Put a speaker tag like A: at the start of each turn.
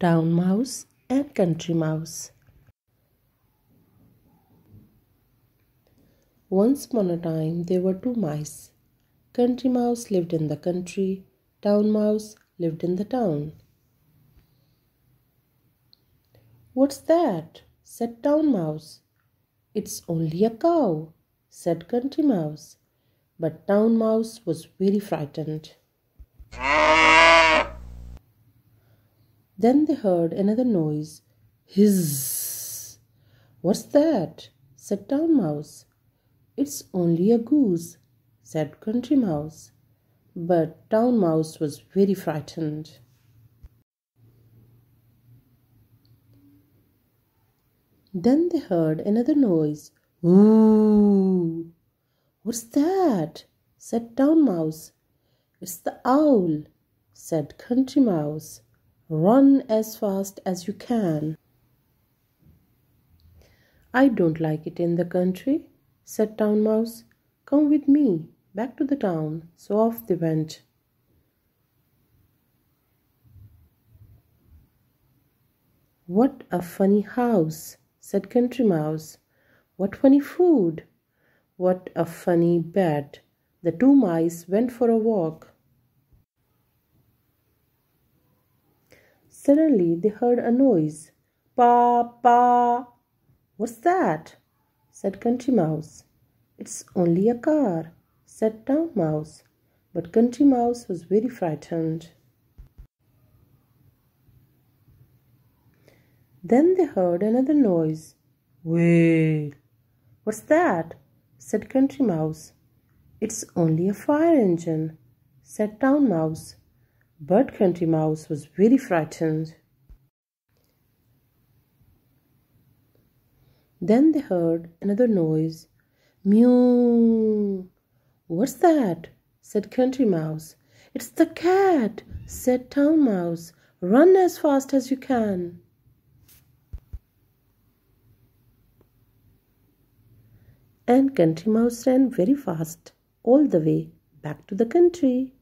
A: Town Mouse and Country Mouse. Once upon a time, there were two mice. Country Mouse lived in the country, Town Mouse lived in the town. What's that? said Town Mouse. It's only a cow, said Country Mouse. But Town Mouse was very frightened. Ah! Then they heard another noise. Hiss! What's that? said Town Mouse. It's only a goose, said Country Mouse. But Town Mouse was very frightened. Then they heard another noise. Ooh! What's that? said Town Mouse. It's the owl, said Country Mouse. Run as fast as you can. I don't like it in the country, said Town Mouse. Come with me back to the town. So off they went. What a funny house, said Country Mouse. What funny food. What a funny bed. The two mice went for a walk. Suddenly they heard a noise. Pa, pa. What's that? said Country Mouse. It's only a car, said Town Mouse. But Country Mouse was very frightened. Then they heard another noise. Well, what's that? said Country Mouse. It's only a fire engine, said Town Mouse. But Country Mouse was very frightened. Then they heard another noise. Mew! What's that? said Country Mouse. It's the cat, said Town Mouse. Run as fast as you can. And Country Mouse ran very fast all the way back to the country.